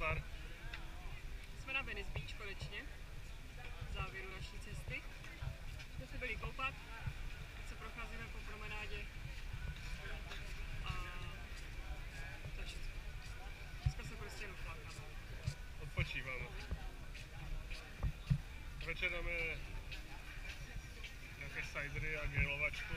nazdar. Jsme na Venice Beach konečně. V závěru naší cesty. Jsme se byli koupat. Teď se procházíme po promenádě. A to je všechno. Dneska se prostě jenom flákáme. Odpočíváme. Večer dáme nějaké sajdry a grilovačku.